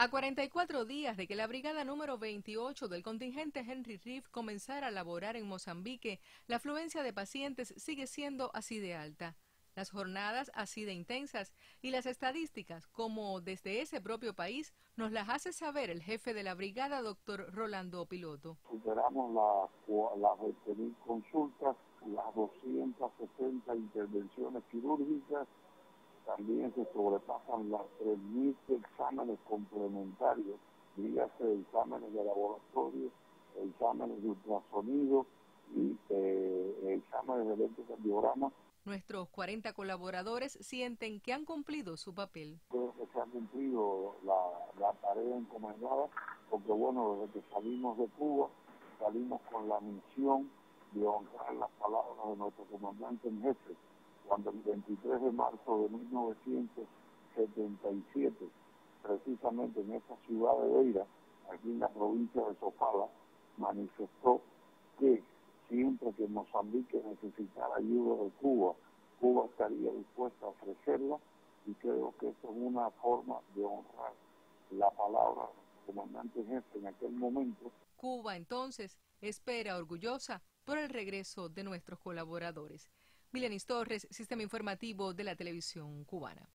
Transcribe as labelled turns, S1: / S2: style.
S1: A 44 días de que la brigada número 28 del contingente Henry Reef comenzara a laborar en Mozambique, la afluencia de pacientes sigue siendo así de alta. Las jornadas así de intensas y las estadísticas, como desde ese propio país, nos las hace saber el jefe de la brigada, doctor Rolando Piloto.
S2: Superamos las 20.000 consultas, las 260 intervenciones quirúrgicas, también se sobrepasan las 3.000 exámenes complementarios, dígase exámenes de laboratorio, exámenes de ultrasonido y eh, exámenes de electrocardiograma.
S1: Nuestros 40 colaboradores sienten que han cumplido su papel.
S2: Creo que se ha cumplido la, la tarea encomendada, porque bueno, desde que salimos de Cuba, salimos con la misión de honrar las palabras de nuestro comandante en jefe, cuando el 23 de marzo de 1977, precisamente en esta ciudad de Beira, aquí en la provincia de Sofala, manifestó que siempre que Mozambique necesitara ayuda de Cuba, Cuba estaría dispuesta a ofrecerla y creo que esto es una forma de honrar la palabra del comandante jefe en aquel momento.
S1: Cuba entonces espera orgullosa por el regreso de nuestros colaboradores. Milenis Torres, Sistema Informativo de la Televisión Cubana.